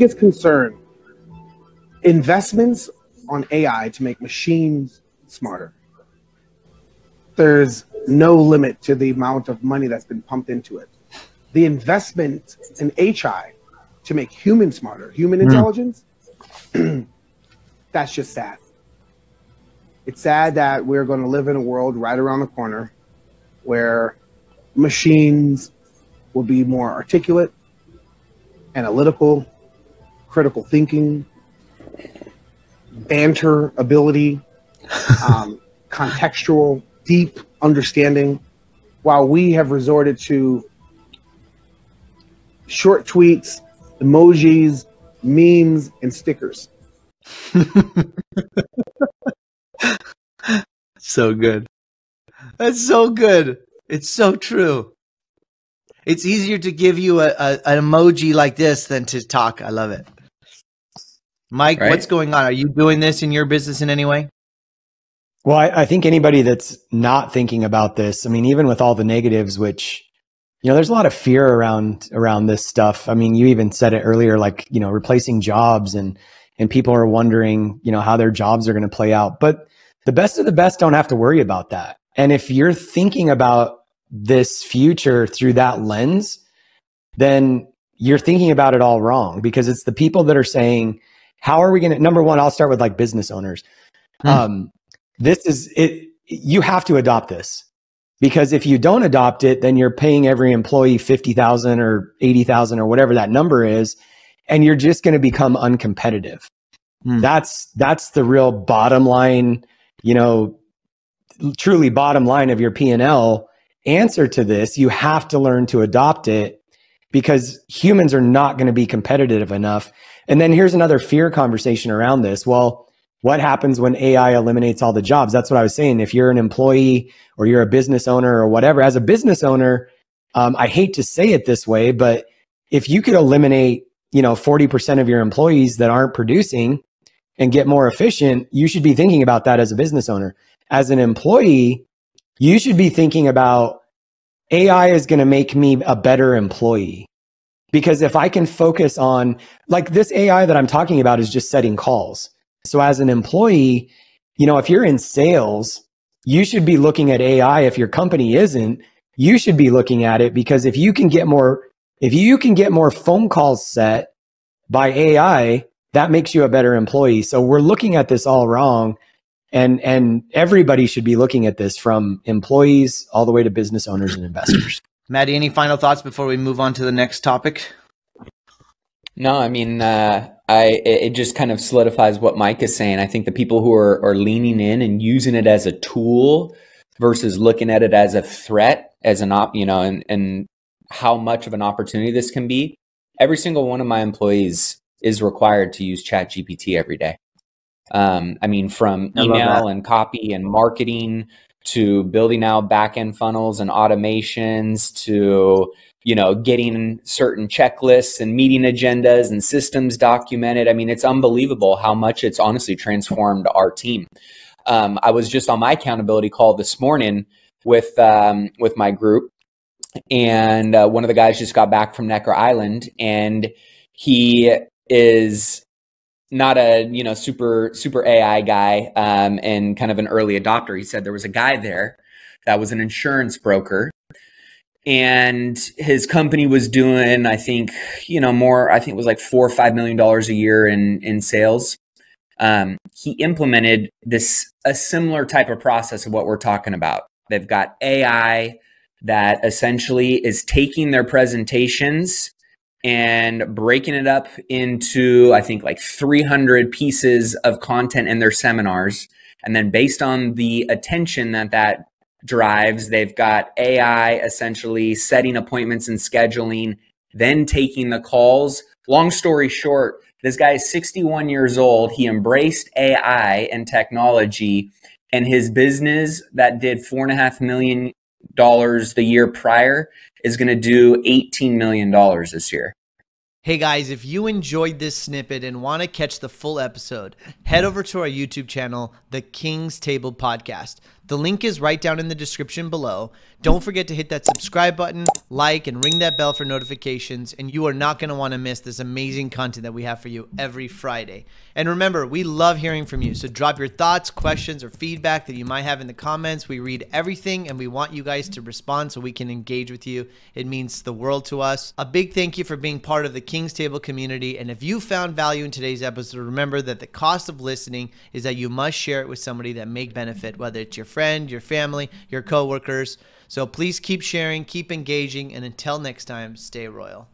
biggest concern investments on AI to make machines smarter. There's no limit to the amount of money that's been pumped into it. The investment in HI to make humans smarter, human hmm. intelligence, that's just sad. It's sad that we're going to live in a world right around the corner where machines will be more articulate, analytical, critical thinking, banter ability, um, contextual, deep understanding, while we have resorted to short tweets, emojis, memes, and stickers. so good. That's so good. It's so true. It's easier to give you a, a, an emoji like this than to talk. I love it. Mike, right? what's going on? Are you doing this in your business in any way? Well, I, I, think anybody that's not thinking about this, I mean, even with all the negatives, which, you know, there's a lot of fear around, around this stuff. I mean, you even said it earlier, like, you know, replacing jobs and, and people are wondering, you know, how their jobs are going to play out. But the best of the best don't have to worry about that. And if you're thinking about this future through that lens, then you're thinking about it all wrong because it's the people that are saying, how are we going to, number one, I'll start with like business owners. Hmm. Um, this is it. You have to adopt this because if you don't adopt it, then you're paying every employee 50,000 or 80,000 or whatever that number is. And you're just going to become uncompetitive. Hmm. That's, that's the real bottom line, you know, truly bottom line of your P and L answer to this. You have to learn to adopt it because humans are not going to be competitive enough and then here's another fear conversation around this. Well, what happens when AI eliminates all the jobs? That's what I was saying. If you're an employee or you're a business owner or whatever, as a business owner, um, I hate to say it this way, but if you could eliminate, you know, 40% of your employees that aren't producing and get more efficient, you should be thinking about that as a business owner. As an employee, you should be thinking about AI is going to make me a better employee. Because if I can focus on, like this AI that I'm talking about is just setting calls. So as an employee, you know, if you're in sales, you should be looking at AI. If your company isn't, you should be looking at it because if you can get more, if you can get more phone calls set by AI, that makes you a better employee. So we're looking at this all wrong. And, and everybody should be looking at this from employees all the way to business owners and investors. Maddie, any final thoughts before we move on to the next topic? No, I mean, uh, I it just kind of solidifies what Mike is saying. I think the people who are are leaning in and using it as a tool versus looking at it as a threat, as an op, you know, and and how much of an opportunity this can be. Every single one of my employees is required to use Chat GPT every day. Um, I mean, from email and copy and marketing to building out backend funnels and automations to you know getting certain checklists and meeting agendas and systems documented. I mean it's unbelievable how much it's honestly transformed our team. Um, i was just on my accountability call this morning with um, with my group and uh, one of the guys just got back from necker island and he is not a you know super super AI guy um, and kind of an early adopter. He said there was a guy there that was an insurance broker, and his company was doing I think you know more I think it was like four or five million dollars a year in in sales. Um, he implemented this a similar type of process of what we're talking about. They've got AI that essentially is taking their presentations and breaking it up into, I think, like 300 pieces of content in their seminars. And then, based on the attention that that drives, they've got AI essentially setting appointments and scheduling, then taking the calls. Long story short, this guy is 61 years old. He embraced AI and technology, and his business that did four and a half million dollars the year prior is going to do $18 million this year. Hey guys, if you enjoyed this snippet and want to catch the full episode, head over to our YouTube channel, The King's Table Podcast. The link is right down in the description below. Don't forget to hit that subscribe button, like, and ring that bell for notifications. And you are not going to want to miss this amazing content that we have for you every Friday. And remember, we love hearing from you. So drop your thoughts, questions, or feedback that you might have in the comments. We read everything and we want you guys to respond so we can engage with you. It means the world to us. A big thank you for being part of the King's Table community. And if you found value in today's episode, remember that the cost of listening is that you must share it with somebody that may benefit, whether it's your friend, your family, your coworkers. So please keep sharing, keep engaging, and until next time, stay royal.